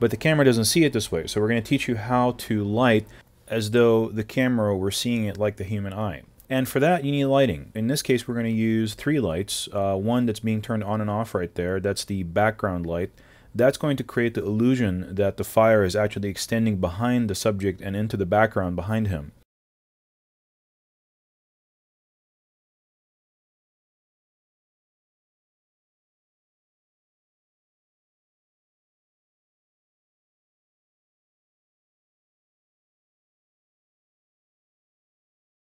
but the camera doesn't see it this way. So we're going to teach you how to light as though the camera were seeing it like the human eye. And for that, you need lighting. In this case, we're going to use three lights. Uh, one that's being turned on and off right there, that's the background light. That's going to create the illusion that the fire is actually extending behind the subject and into the background behind him.